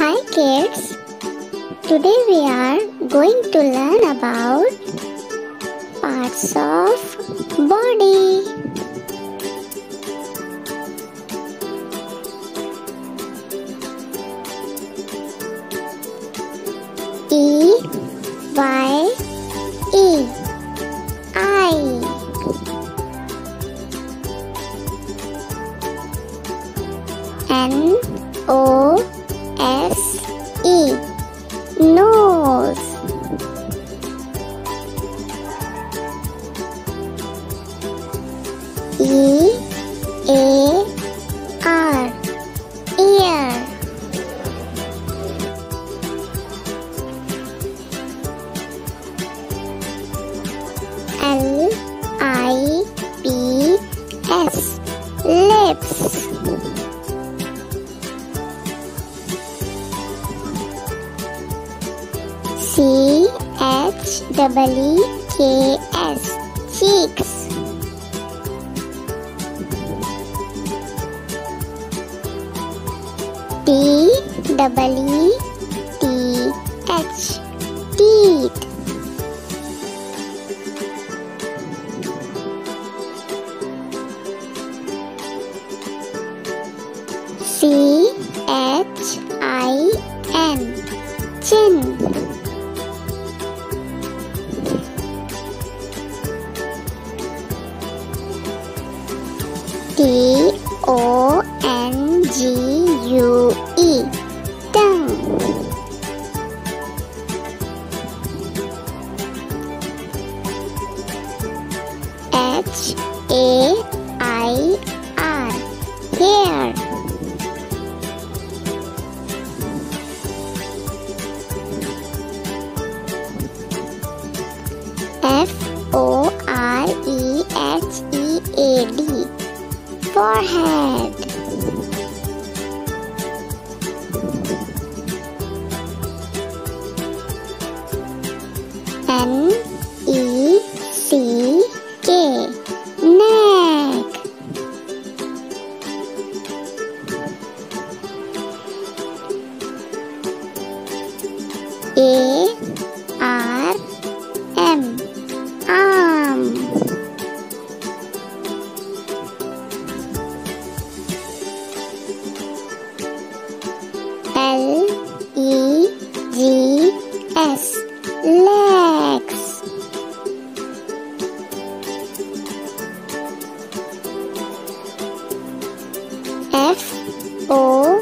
Hi kids. Today we are going to learn about parts of body. E Y E eye N O nose. E A R. Ear. L C H E K S. Cheeks. T E T H. Teeth. C H I N chin T O N G U E. Tongue H A I R. Hair F forehead. N E C K. Neck. A 哦。